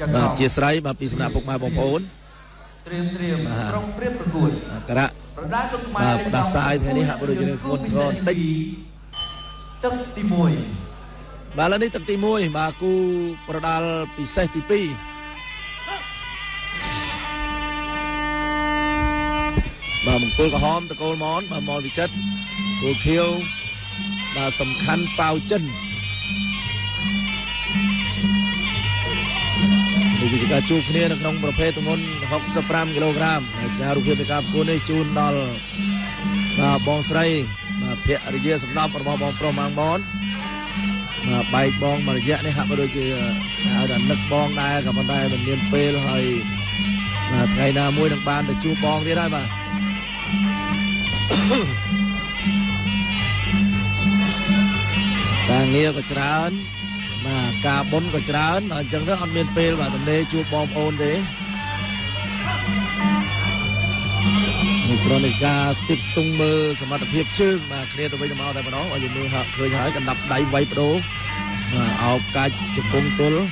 ចាក់បាទក្រោអមធិស្ឋានបាទពីសំណាក់ពុកម៉ែបងប្អូនត្រៀមត្រៀមបាទក្រុងព្រៀបប្រកួតអក្សរៈប្រដាល់គុណខ្មែរបាទផ្ដាសាយថ្ងៃនេះហាក់បីដូចជានឹងធ្ងន់ធ្ងរបន្តិចទឹកទី1បាទឥឡូវនេះទឹកទី1បាទគូប្រដាល់ពិសេសទី2បាទមង្គលក្រហមតកូលមនបាទមនវិចិត្រគូខៀវបាទសំខាន់ប៉ាវចិន គឺជាការជួបគ្នានៅក្នុងប្រភេទទម្ងន់65គីឡូក្រាមហើយការរូបភាពនៃការប្រកួតនេះជូនដល់បាទបងស្រីបាទភរិយាសំណប់របស់បងប្រុសម៉ាងមនបាទបែកបងមួយរយៈនេះហាក់បីដូចជាហៅថានឹកបងដែរក៏ប៉ុន្តែមិនមានពេលហើយបាទថ្ងៃណាមួយនឹងបានទៅជួបបងទៀតហើយបាទការងារក៏ច្រើន បាទការបុណ្យក៏ច្រើនហើយអញ្ចឹងទៅអត់មានពេលបាទទំនេរជួបបងប្អូនទេនេះគ្រាន់តែការស្ទាបស្ទង់មើលសមត្ថភាពជើងបាទគ្នាទៅវិញទៅមកតែប៉ុណ្ណោះឲ្យយើងមើលហាក់ឃើញហើយកណ្ដាប់ដៃវាយបដូរបាទអោបកាច់ជង្គង់ទល់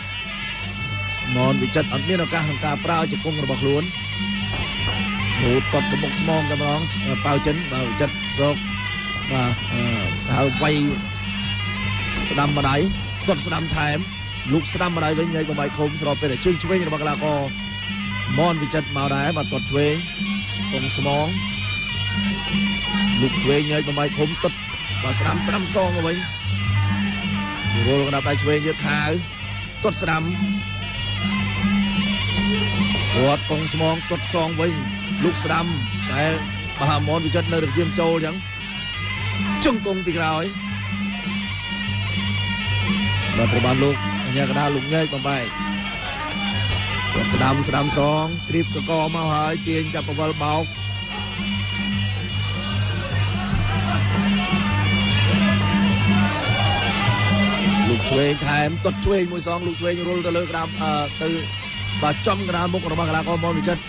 មនវិចិត្រអត់មានឱកាសក្នុងការប្រើជង្គង់របស់ខ្លួនហូតតបទៅមុខស្មងតែម្ដងប៉ៅចិនបាទវិចិត្រសោកបាទអឺហើយវាយស្ដាំម្ដាយ គាត់ស្ដាំថែមលូកស្ដាំម្ដាយវិញញ៉ៃបំបីខុំស្របពេលតែជើងឆ្វេងរបស់កីឡាករមនវិចិត្រមកដែរបាទគាត់ឆ្វេងកងស្មងលុកឆ្វេងញើយបំបីឃុំទឹកបាទស្ដាំស្ដាំសងទៅវិញរលកណ្ដាប់ដៃឆ្វេងយកខាវទាត់ស្ដាំគាត់កងស្មងទាត់សងវិញលុកស្ដាំតែមហាមនវិចិត្រនៅរវាងចូលអញ្ចឹងជង្គង់ទីក្រោយ បាទត្រូវបានលោកអញ្ញាកដាលោកញែកបំបែកគាត់ស្ដាំស្ដាំសងគ្រីបកកមកហើយទាញចាប់បវលបោកលោកឆ្វេងថែមទាត់ឆ្វេងមួយសងលោកឆ្វេងរុលទៅលើក្តាមអឺទៅបាទចំក្តារមុខរបស់កីឡាករមនវិចិត្រ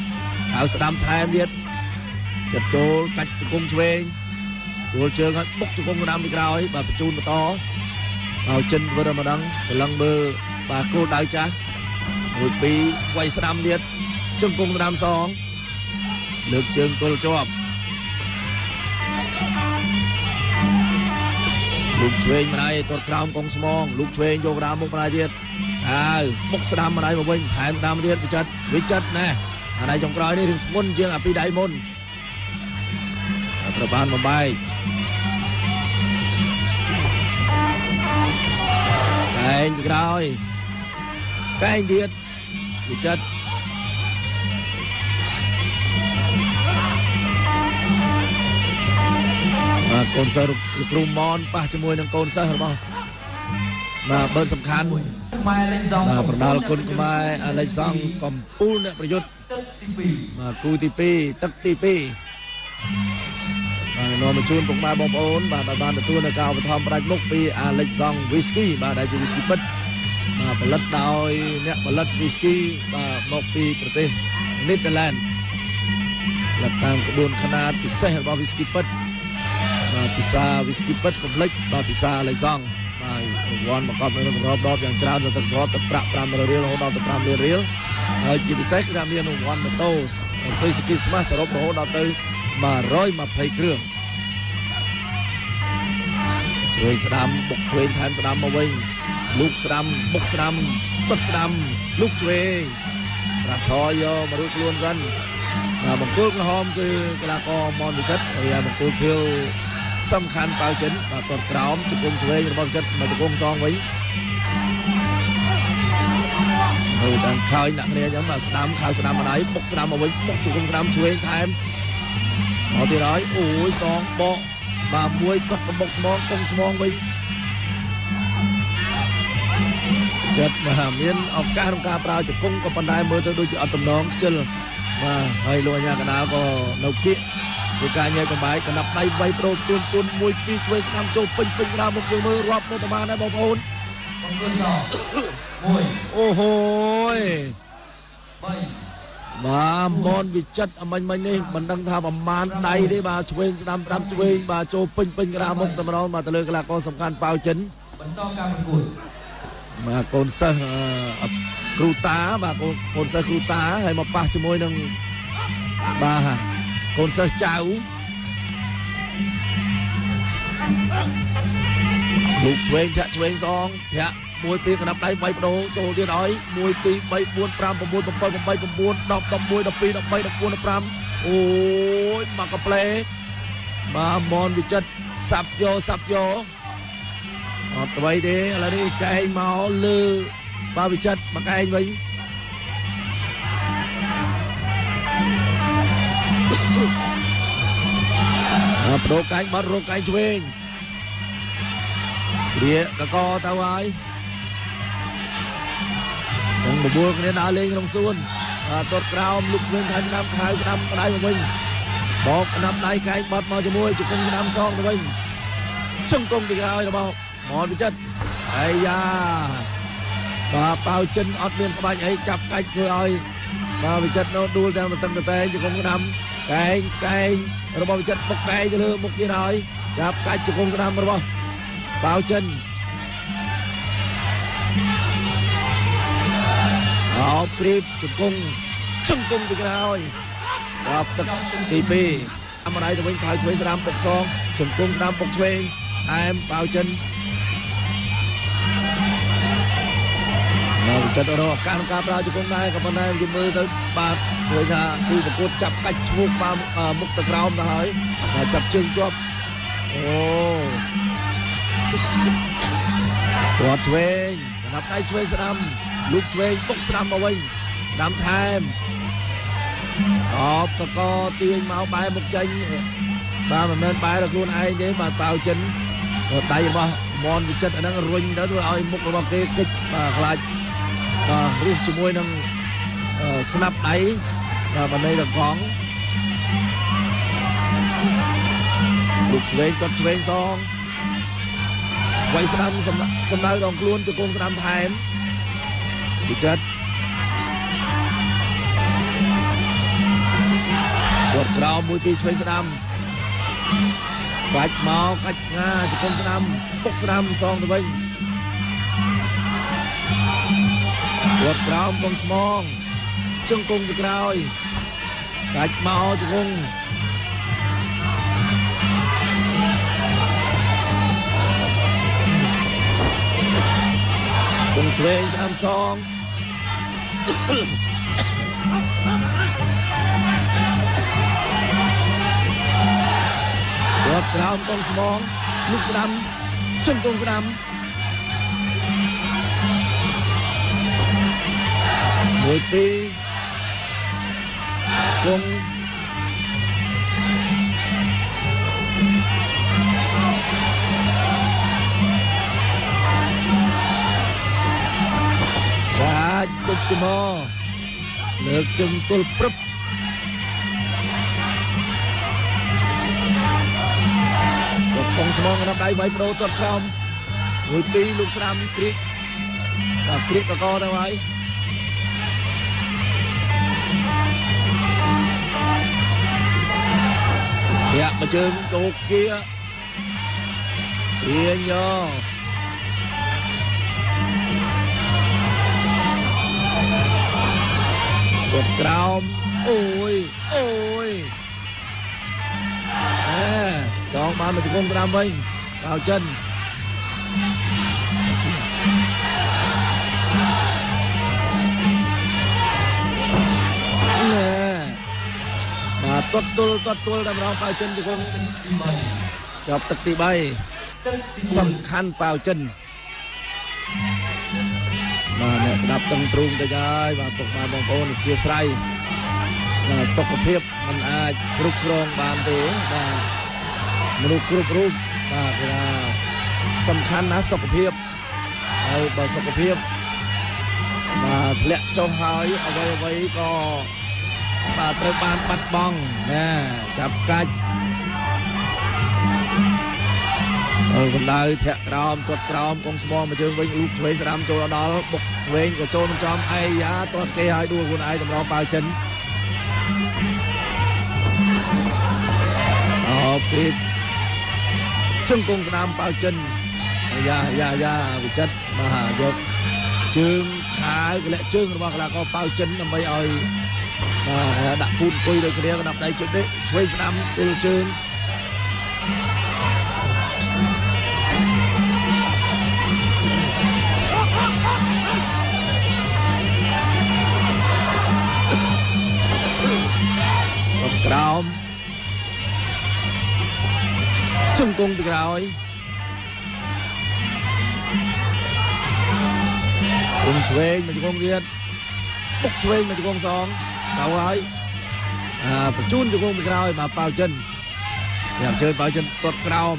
ហើយស្ដាំថែមទៀតចិត្តចូលកាច់ជង្គង់ឆ្វេងទួលជើងហើយបុកជង្គង់ស្ដាំពីក្រោយបាទបញ្ជូនបន្ត ឲ្យចិនវិរម្ដងសលឹងមើលបាទគោលដៅចាស់មួយពីរវាយស្ដាំទៀតជង្គង់ស្ដាំសង លើកជើងទល់ជាប់លូកឆ្វេងម្ដាយទាត់ក្រោមកងស្មងលូកឆ្វេងយកក្តាមមុខម្ដាយទៀតហើយមុខស្ដាំម្ដាយមកវិញថែមស្ដាំទៀតវិចិត្រវិចិត្រណែអាដៃចុងក្រោយនេះរឿងធ្ងន់ជាងអាពីរដៃមុនហើយត្រូវបានបំបែក ងពីក្រោយកែងទៀតវិចិត្របាទកូនសិស្សលោកគ្រូមនប៉ះជាមួយនឹងកូនសិស្សរបស់បាទបើសំខាន់ខ្មែរលេងសងបាទប្រដាល់គុណខ្មែរអាឡិចសង់កំពូលអ្នកប្រយុទ្ធទឹកទី2បាទគូទី2ទឹកទី2 បាទនាំមកជូនពុកម៉ែបងប្អូនបាទដែលបានទទួលនៅការឧបត្ថម្ភផ្ដាច់មុខពីអាឡិចសង់វីស្គីបាទដែលជាវីស្គីពិតបាទផលិតដោយអ្នកផលិតវីស្គីបាទមកពីប្រទេសនេធឺឡែនលតាមក្បួនខ្នាតពិសេសរបស់វីស្គីពិតបាទពិសាវីស្គីពិតកំភ្លេចបាទពិសាឡៃសង់បាទរង្វាន់បង្កប់នៅក្នុងក្របដបយ៉ាងច្រើនសទឹកក្របទឹកប្រាក់500រៀលរហូតដល់ទៅ5លានរៀលហើយជាពិសេសគឺថាមានរង្វាន់ម៉ូតូសុយស្គីស្មាសសរុបរហូតដល់ទៅ 120គ្រឿងជួយស្ដាំបុកឆ្វេងថែមស្ដាំមកវិញលូកស្ដាំបុកស្ដាំទុតស្ដាំលូកឆ្វេងប្រាស់ថយយកមករួចខ្លួនសិនបាទបង្គោលក្រហមគឺកីឡាករមនវិចិត្រហើយបង្គោលខៀវសំខាន់ប៉ៅចិនបាទទាត់ក្រោមជង្គង់ឆ្វេងរបស់វិចិត្រមកជង្គង់សងវិញហើយតាមខើយដាក់គ្នាអញ្ចឹងបាទស្ដាំខើស្ដាំម្ដាយបុកស្ដាំមកវិញបុកជង្គង់ស្ដាំឆ្វេងថែម មកទៀតហើយអូយសងបកបាទមួយគាត់បំបុកស្មងកុំស្មងវិញចិត្តបាទមានឱកាសក្នុងការប្រើជង្គង់ក៏ប៉ុន្តែមើលទៅដូចជាអត់តំណងខ្ជិលបាទហើយលោកអាញាកណ្ដាលក៏នៅគៀកធ្វើការញែកកំបាយកណ្ដាប់ដៃវាយប្រូទួនទួនមួយពីរឆ្វេងស្ដាំចូលពេញពេញក្រាមមកយើងមើលរាប់ទៅប្រហែលដែរបងប្អូនបង្គោលសង1អូហូយ3 បាទមនវិចិត្រអមិញមិញនេះមិនដឹងថាប្រមាណដៃទេបាទឆ្វេងស្ដាំស្ដាំឆ្វេងបាទចូលពេញពេញក្រាមមុខតែម្ដងបាទទៅលើកីឡាករសំខាន់ប៉ៅចិនបន្តការប្រកួតបាទកូនសិស្សអឺគ្រូតាបាទកូនកូនសិស្សគ្រូតាហើយមកប៉ះជាមួយនឹងបាទកូនសិស្សចៅលោកឆ្វេងធាក់ឆ្វេងសងធាក់ មួយពីរកណ្ដាប់ដៃបីបដូរចូលទៀតឲ្យ1 2 3 4 5 6 7 8 9 10 11 12 13 14 15អូយមកកាផ្លេបាទមនវិចិត្រសាប់យកសាប់យកអត់អ្វីទេឥឡូវនេះកែងមកលើបាទវិចិត្រមកកែងវិញអបដូរកែងបាត់រកកែងឆ្វេងរៀកកកទៅហើយ ក្នុងបបួលគ្នាដើរលេងក្នុងសួនបាទទាត់ក្រោមលុកវិញថាស្ដាំខៅស្ដាំដៃមកវិញបោកស្ដាំដៃកែងបាត់មកជាមួយជង្គង់ស្ដាំសងទៅវិញជង្គង់ពីក្រោយរបស់មនវិចិត្រអាយ៉ាបាទប៉ៅចិនអត់មានក្បាច់អីចាប់កាច់ធ្វើឲ្យបាទវិចិត្រនោះដួលទាំងតឹងតតែងជង្គង់ស្ដាំកែងកែងរបស់វិចិត្របុកកែងទៅលើមុខទៀតហើយចាប់កាច់ជង្គង់ស្ដាំរបស់ប៉ៅចិន អោបគ្រីបជង្គង់ជង្គង់ពីក្រោយដល់ទឹកទី2អមរៃទៅវិញខៅឆ្វេងស្ដាំបុកសងជង្គង់ស្ដាំបុកឆ្វេងអែមប៉ៅចិនមកចិត្តរកការការប្រើជង្គង់ដែរក៏ប៉ុន្តែជំនឿទៅបាទឃើញថាគូប្រកួតចាប់កាច់ឈ្មោះបានមុខទៅក្រោមទៅហើយចាប់ជើងជាប់អូគាត់ឆ្វេងកណ្ដាប់ដៃឆ្វេងស្ដាំ លូកឆ្វេងបុកស្ដាំមកវិញស្ដាំថែមអបតកទាញមកបែរមុខចេញបាទមិនមែនបែរដល់ខ្លួនឯងទេបាទប៉ាវចិនដៃរបស់មនវិចិត្រអាហ្នឹងរុញទៅធ្វើឲ្យមុខរបស់គេគិចបាទខ្លាចបាទរស់ជាមួយនឹងស្នាប់ដៃបាទបណ្ដៃតកងលុកឆ្វេងគាត់ឆ្វេងសងវាយស្ដាំសម្ដៅដងខ្លួនជង្គង់ស្ដាំថែម វិចិត្រគាត់ក្រោមមួយពីឆ្វេងស្ដាំបាច់មកកាច់ងាជង្គង់ស្ដាំពុកស្ដាំសងទៅវិញគាត់ក្រោមកងស្មងជង្គង់ពីក្រោយកាច់មកជង្គង់គង់ឆ្វេងស្ដាំសង គាត់ក្រោមកងស្មងមុខស្ដាំជង្គង់ស្ដាំមួយពីរគង់ បាទទុកជមលើកជើងទល់ព្រឹបកងស្មងកណ្ដាប់ដៃវាយប្រូទាត់ក្រោមមួយពីរលោកស្ដាំគ្រីកបាទគ្រីកកកទៅហើយយ៉ាក់មកជើងទូគៀទាញយក គាត់ក្រោមអូយអូយអេសងបានមកជង្គង់ស្ដាំវិញបៅចិនណែបាទទាត់ទល់ទាត់ទល់តែម្ដងប៉ៅចិនជង្គង់ទី3ចាប់ទឹកទី3ទឹកទីសំខាន់ប៉ៅចិន បាទអ្នកស្ដាប់តឹងទ្រូងទៅហើយបាទពុកម៉ែបងប្អូនអធិស្ឋានបាទសុខភាពมันអាចគ្រប់គ្រងបានទេបាទមនុស្សគ្រប់រូបបាទគេថាសំខាន់ណាស់សុខភាពហើយបើសុខភាពបាទធ្លាក់ចុះហើយអ្វីអ្វីក៏បាទត្រូវបានបាត់បង់ណាចាប់កាច់ អឺសំដៅធាក់ក្រោមទាត់ក្រោមកងស្មងមកជើងវិញលូកឆ្វេងស្ដាំចូលដល់បុកឆ្វេងក៏ចូលមិនចំអីយ៉ាទាត់គេឲ្យដួលខ្លួនឯងតម្រងប៉ៅចិនអោព្រីតជង្គង់ស្ដាំប៉ៅចិនយ៉ាយ៉ាយ៉ាវិចិត្រមហាយកជើងខាវកលាក់ជើងរបស់កីឡាករប៉ៅចិនដើម្បីឲ្យបាទដាក់ពូនអង្គុយដូចគ្នាកណ្ដាប់ដៃជិតនេះឆ្វេងស្ដាំទល់ជើង ក្រោមជង្គង់ពីក្រោយគុំឆ្វេងមកជង្គង់ទៀតបុកឆ្វេងមកជង្គង់សងទៅហើយអាបញ្ជូនជង្គង់ពីក្រោយមកប៉ៅចិនញ៉ាំជើងប៉ៅចិនទាត់ក្រោម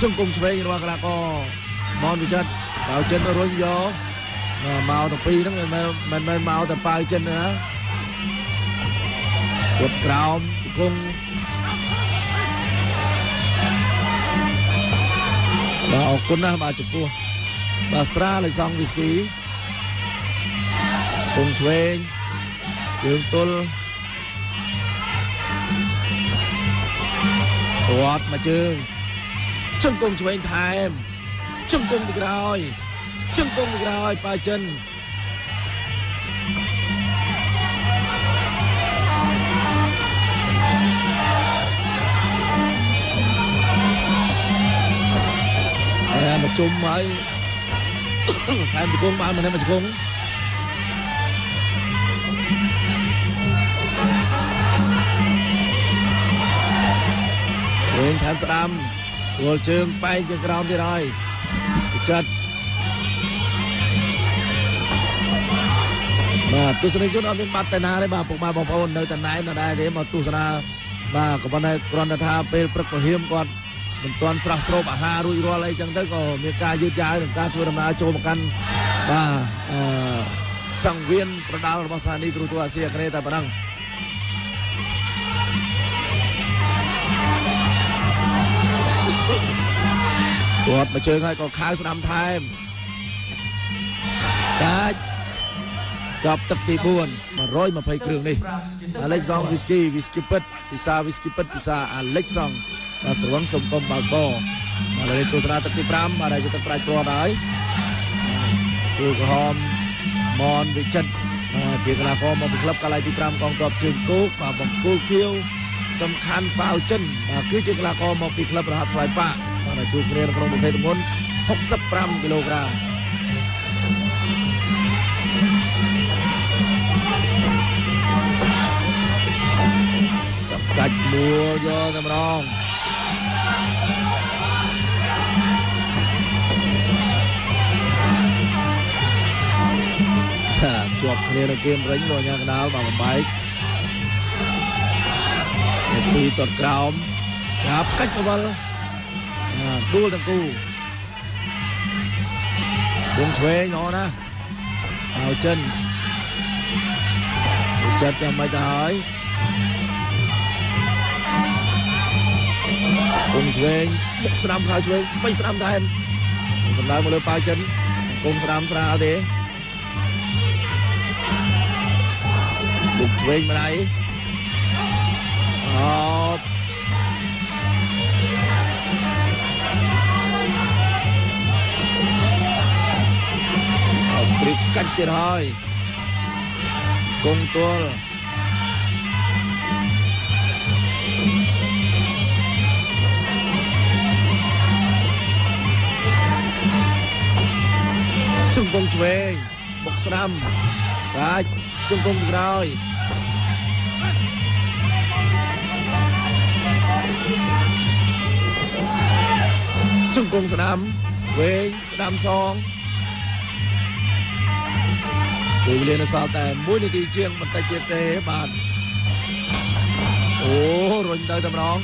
ជង្គង់ឆ្វេងរបស់កីឡាករមនវិចិត្រប៉ៅចិនរុញយកមកទៅពីរហ្នឹងមិនមែនមកតែប៉ៅចិនទេណា ទាត់ក្រោមជង្គង់បាទអរគុណណាស់បាទចំពោះបាទស្រាលេខសងវីស្គីពងឆ្វេងជើងទល់គាត់មកជើងជង្គង់ឆ្វេងថែមជង្គង់ពីក្រោយជង្គង់ពីក្រោយប៉ៅចិន ជុំហើយថែមជង្គង់បានមិនមកជង្គង់វិញថែមស្ដាំគោលជើងបែកជើងក្រោមទៀតហើយពិចិត្របាទទស្សនិកជនអត់មានបាត់តែណាទេបាទពុកម៉ែបងប្អូននៅតែណែននៅដែរទេមកទស្សនាបាទក៏ប៉ុន្តែគ្រាន់តែថាពេលព្រឹកព្រហៀមគាត់ មិនទាន់ស្រស់ស្រូបអាហាររួចរាល់អីចឹងទៅក៏មានការយឺតយ៉ាវក្នុងការធ្វើដំណើរចូលមកកាន់បាទអឺសង្វៀនប្រដាល់របស់ស្ថានីយ៍ទូរទស្សន៍អាស៊ីអាគ្នេយ៍តែប៉ុណ្ណឹងគាត់មកជើងហើយក៏ខៅស្ដាំថែមដាច់ចប់ទឹកទី4 120គ្រឿងនេះអាឡិចសងវីស្គីវីស្គីពិតពិសាវីស្គីពិតពិសាអាឡិចសង បាទស្រវឹងសំកំបាល់កបាទលេខទស្សនាទឹកទី5បាទជាទឹកប្រាច់ព្រាត់ហើយគូក្រហមមនវិចិត្របាទជាកីឡាករមកពីក្លឹបកាឡៃទី5កងទ័ពជើងគោកបាទបង្គោលខៀវសំខាន់ប៉ាវចិនបាទគឺជាកីឡាករមកពីក្លឹបរហ័សថ្លៃប៉ាបាទជួបគ្នានៅក្នុងប្រភេទទម្ងន់65គីឡូក្រាមចាប់កាច់មួលយកតែម្ដង ជាប់គ្នានៅគៀមរិញលោកញ៉ាកដាលមកបំបែកពីតតក្រោមចាប់កាច់កវលដួលទាំងគូវងឆ្វេងល្អណាស់ហើយចិនចិត្តយ៉ាងម៉េចទៅហើយវងឆ្វេងបុកស្ដាំខោឆ្វេងបីស្ដាំថែមសម្ដៅមកលើប៉ៅចិនគង់ស្ដាំស្រាលទេ វេងម្ដាយអត់ព្រិចកាច់ទៀតហើយគង់ទល់ជង្គង់ឆ្វេងបុក ជង្គង់ពីក្រោយជង្គង់ស្ដាំឆ្វេងស្ដាំសងពេលវេលានៅសល់តែ1នាទីជាងបន្តិចទៀតទេបាទអូរុញទៅតែម្ដង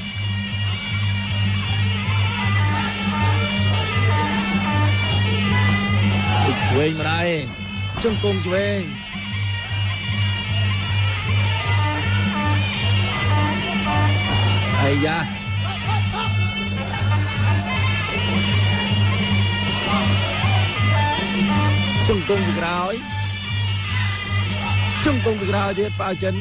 ឆ្វេងម្ដាយជង្គង់ឆ្វេងអាយ៉ា ជង្គង់ពីក្រោយជង្គង់ពីក្រោយទៀតប៉ៅចិន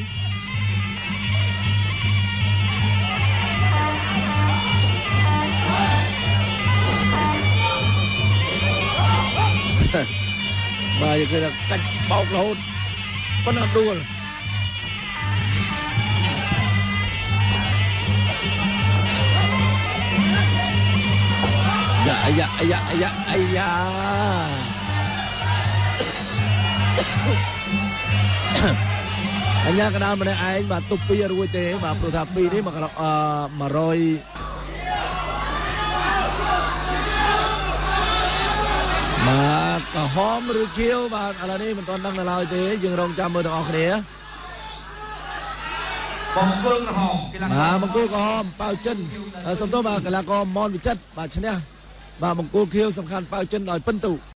បាទយើងឃើញថាកាច់បោករហូតប៉ុន្តែអត់ដួលយ៉ាអាយ៉ាអាយ៉ាអាយ៉ាអាយ៉ា អញ្ញាកណ្ដាលម្នាក់ឯងបាទទុបពីរួចទេបាទព្រោះថាពីនេះមកអឺ100បាទក្រហមឬខៀវបាទឥឡូវនេះមិនទាន់ដឹងនៅឡើយទេយើងរងចាំមើលទាំងអស់គ្នាបង្គោលក្រហមកីឡាករបាទមង្គលក្រហមប៉ៅចិនអឺសំទោសបាទកីឡាករមនវិចិត្របាទឈ្នះបាទមង្គលខៀវសំខាន់ប៉ៅចិនដោយពិនទូ